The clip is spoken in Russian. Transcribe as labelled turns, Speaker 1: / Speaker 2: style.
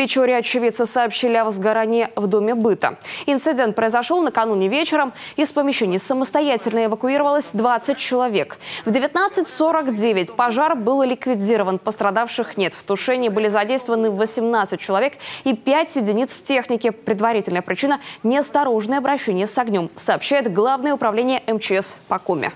Speaker 1: Печоре очевидцы сообщили о возгорании в доме быта. Инцидент произошел накануне вечером. Из помещений самостоятельно эвакуировалось 20 человек. В 19.49 пожар был ликвидирован. Пострадавших нет. В тушении были задействованы 18 человек и 5 единиц техники. Предварительная причина – неосторожное обращение с огнем, сообщает Главное управление МЧС по Коме.